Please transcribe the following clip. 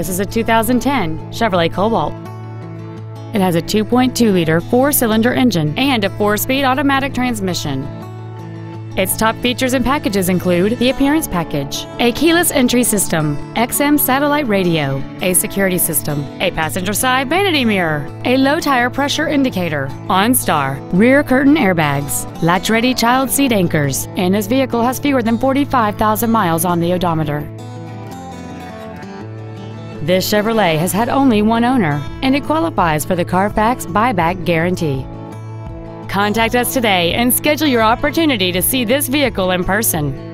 This is a 2010 Chevrolet Cobalt. It has a 2.2 liter four cylinder engine and a four speed automatic transmission. Its top features and packages include the appearance package, a keyless entry system, XM satellite radio, a security system, a passenger side vanity mirror, a low tire pressure indicator, OnStar, rear curtain airbags, latch-ready child seat anchors, and this vehicle has fewer than 45,000 miles on the odometer. This Chevrolet has had only one owner, and it qualifies for the Carfax buyback guarantee. Contact us today and schedule your opportunity to see this vehicle in person.